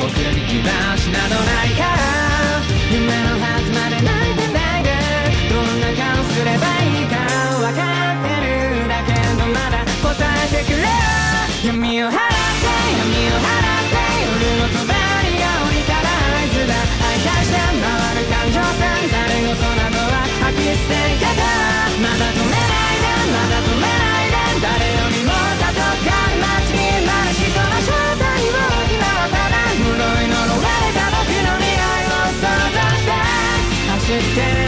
僕に暮らしなどないから夢のはずまで泣いてないでどんな顔すればいいか分かってるだけどまだ答えてくれ闇を払って闇を払って sit.